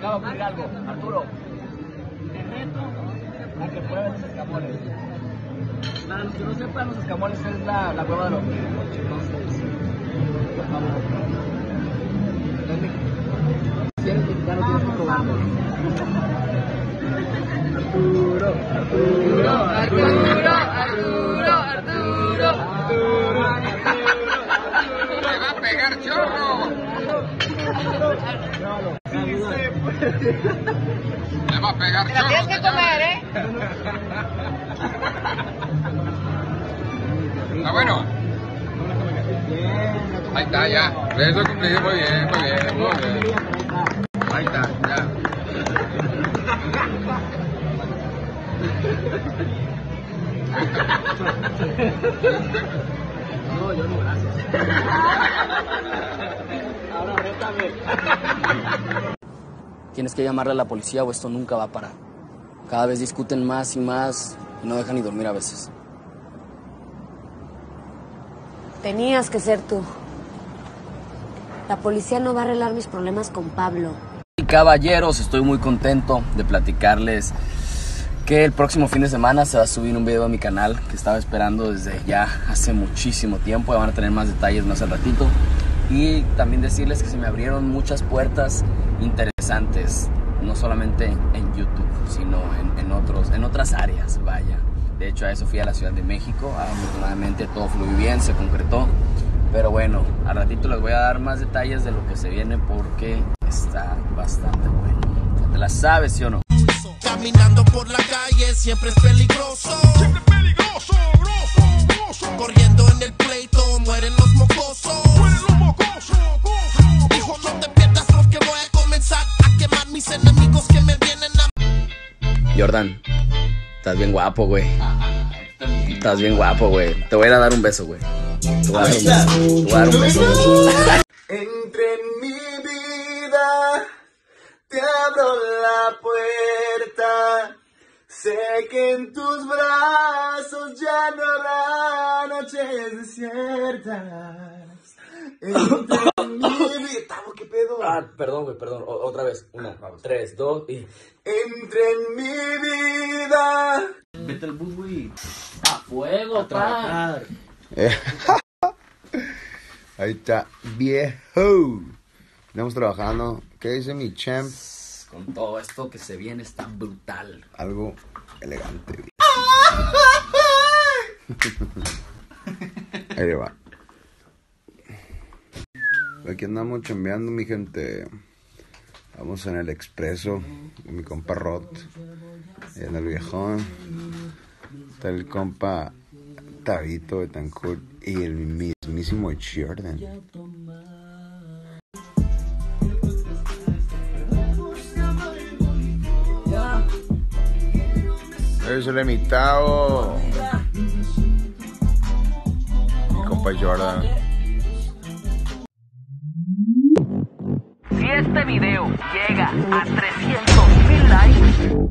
acaba de ocurrir algo. Arturo, te reto a que pruebes los escamoles. Para los que no sepan, los escamoles es la, la prueba de los Entonces, por favor. Si eres mexicano, tienes que probarlo. Arturo, Arturo, Arturo, ¡Me va a pegar Te la tienes que comer, ¿eh? Está bueno. Ahí está, ya. Eso cumplido, muy bien, muy bien, muy bien. Ahí está, ya. No, yo no, gracias. Tienes que llamarle a la policía o esto nunca va a parar. Cada vez discuten más y más y no dejan ni dormir a veces. Tenías que ser tú. La policía no va a arreglar mis problemas con Pablo. Y caballeros, estoy muy contento de platicarles que el próximo fin de semana se va a subir un video a mi canal que estaba esperando desde ya hace muchísimo tiempo. Ya van a tener más detalles más al ratito. Y también decirles que se me abrieron muchas puertas interesantes, no solamente en YouTube, sino en, en otros, en otras áreas, vaya. De hecho, a eso fui a la Ciudad de México. Afortunadamente todo fluyó bien, se concretó. Pero bueno, al ratito les voy a dar más detalles de lo que se viene porque está bastante bueno. ¿Te la sabes, sí o no? Caminando por la calle siempre es peligroso. Siempre peligroso, grosso, grosso. Corriendo en el pleito mueren los mocosos. Jordan, estás bien guapo, güey. Estás bien guapo, güey. Te voy a dar un beso, güey. Te voy a dar un beso. Te voy a dar un beso. Entre en mi vida, te abro la puerta. Sé que en tus brazos ya no habrá noches desiertas. Entre en mi Tavo, ¿qué pedo? Ah, perdón, güey, perdón. O- otra vez. Una, tres, dos y. Entre en mi vida. Vete al bus, güey. A fuego, pa. Ahí está, viejo. Estamos trabajando. ¿Qué dice mi champ? Con todo esto que se viene está brutal. Algo elegante. Ahí va. Aquí andamos chambeando, mi gente. Vamos en el expreso mi compa Rod. En el viejón. Está el compa Tabito Betancourt y el mismísimo Jordan. Es el imitado. Mi compa Jordan. Si este video llega a 300 mil likes,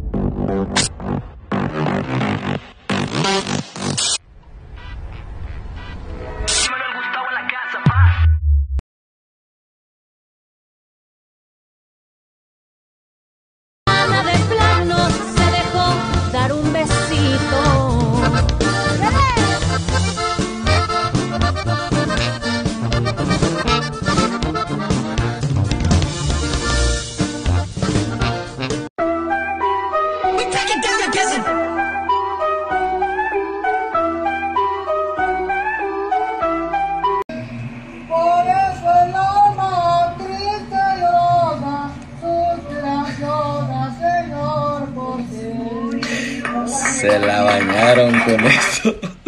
Se la bañaron con esto.